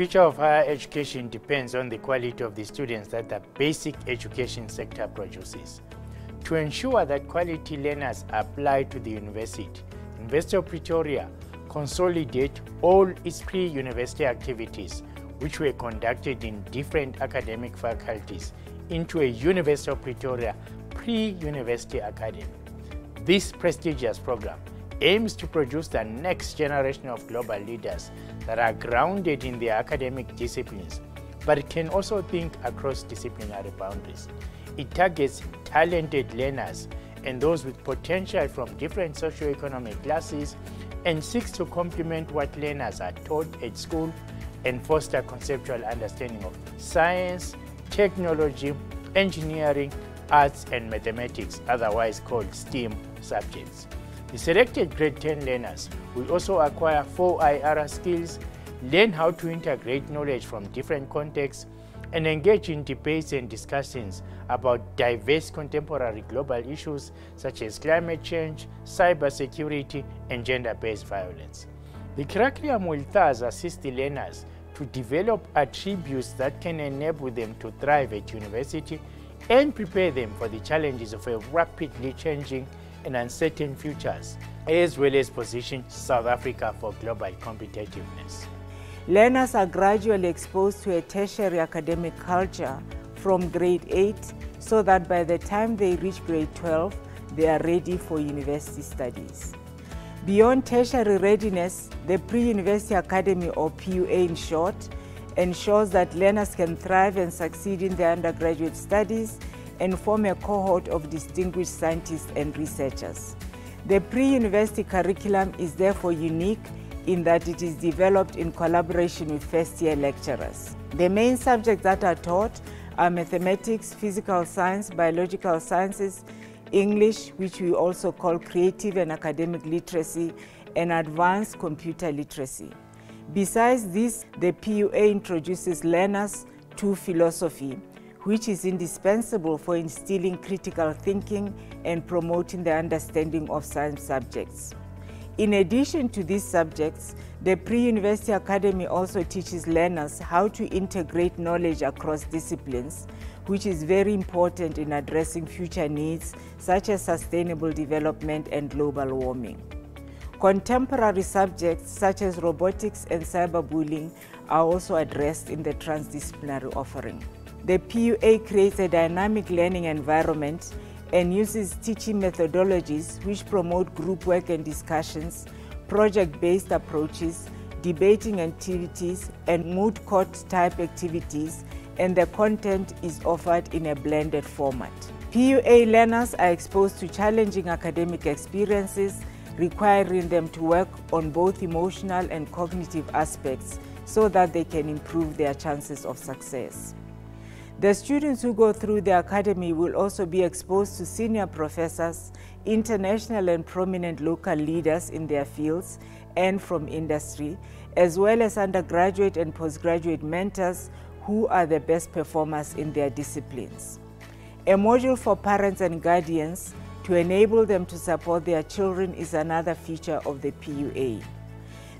future of higher education depends on the quality of the students that the basic education sector produces. To ensure that quality learners apply to the university, University of Pretoria consolidate all its pre-university activities which were conducted in different academic faculties into a University of Pretoria pre-university academy. This prestigious program aims to produce the next generation of global leaders that are grounded in their academic disciplines, but can also think across disciplinary boundaries. It targets talented learners and those with potential from different socioeconomic classes and seeks to complement what learners are taught at school and foster conceptual understanding of science, technology, engineering, arts and mathematics, otherwise called STEAM subjects. The selected grade 10 learners will also acquire 4 IR skills, learn how to integrate knowledge from different contexts, and engage in debates and discussions about diverse contemporary global issues such as climate change, cybersecurity, and gender-based violence. The curriculum will thus assist the learners to develop attributes that can enable them to thrive at university and prepare them for the challenges of a rapidly changing and uncertain futures, as well as position South Africa for global competitiveness. Learners are gradually exposed to a tertiary academic culture from grade 8 so that by the time they reach grade 12, they are ready for university studies. Beyond tertiary readiness, the Pre-University Academy, or PUA in short, ensures that learners can thrive and succeed in their undergraduate studies and form a cohort of distinguished scientists and researchers. The pre-university curriculum is therefore unique in that it is developed in collaboration with first-year lecturers. The main subjects that are taught are mathematics, physical science, biological sciences, English, which we also call creative and academic literacy, and advanced computer literacy. Besides this, the PUA introduces learners to philosophy, which is indispensable for instilling critical thinking and promoting the understanding of science subjects. In addition to these subjects, the Pre-University Academy also teaches learners how to integrate knowledge across disciplines, which is very important in addressing future needs such as sustainable development and global warming. Contemporary subjects such as robotics and cyberbullying are also addressed in the transdisciplinary offering. The PUA creates a dynamic learning environment and uses teaching methodologies which promote group work and discussions, project-based approaches, debating activities, and moot court type activities, and the content is offered in a blended format. PUA learners are exposed to challenging academic experiences, requiring them to work on both emotional and cognitive aspects so that they can improve their chances of success. The students who go through the academy will also be exposed to senior professors, international and prominent local leaders in their fields and from industry, as well as undergraduate and postgraduate mentors who are the best performers in their disciplines. A module for parents and guardians to enable them to support their children is another feature of the PUA.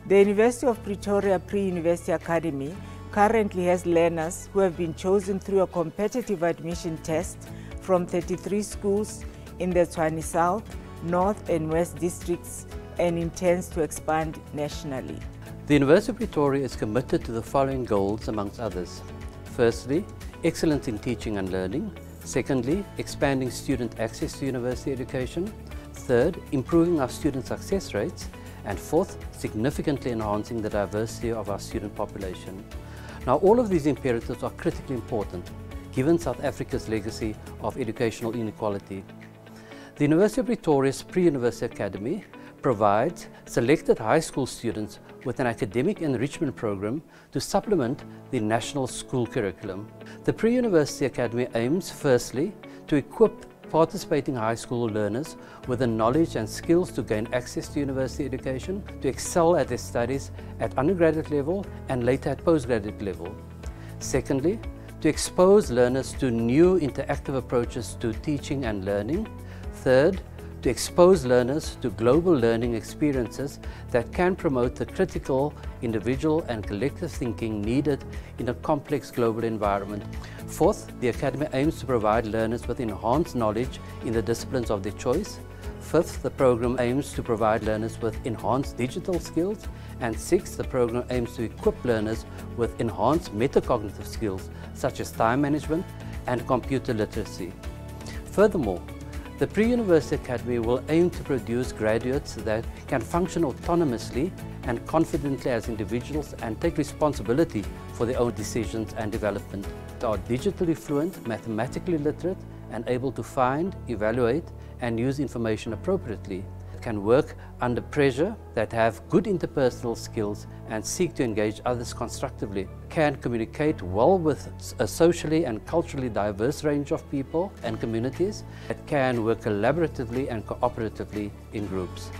The University of Pretoria Pre-University Academy currently has learners who have been chosen through a competitive admission test from 33 schools in the Tshwane South, North and West districts and intends to expand nationally. The University of Pretoria is committed to the following goals amongst others. Firstly, excellence in teaching and learning. Secondly, expanding student access to university education. Third, improving our student success rates. And fourth, significantly enhancing the diversity of our student population. Now, all of these imperatives are critically important given South Africa's legacy of educational inequality. The University of Pretoria's Pre-University Academy provides selected high school students with an academic enrichment program to supplement the national school curriculum. The Pre-University Academy aims, firstly, to equip participating high school learners with the knowledge and skills to gain access to university education, to excel at their studies at undergraduate level and later at postgraduate level. Secondly, to expose learners to new interactive approaches to teaching and learning. Third, to expose learners to global learning experiences that can promote the critical individual and collective thinking needed in a complex global environment. Fourth, the Academy aims to provide learners with enhanced knowledge in the disciplines of their choice. Fifth, the program aims to provide learners with enhanced digital skills. And sixth, the program aims to equip learners with enhanced metacognitive skills such as time management and computer literacy. Furthermore, the Pre-University Academy will aim to produce graduates that can function autonomously and confidently as individuals and take responsibility for their own decisions and development. They are digitally fluent, mathematically literate, and able to find, evaluate, and use information appropriately can work under pressure, that have good interpersonal skills and seek to engage others constructively, can communicate well with a socially and culturally diverse range of people and communities, that can work collaboratively and cooperatively in groups.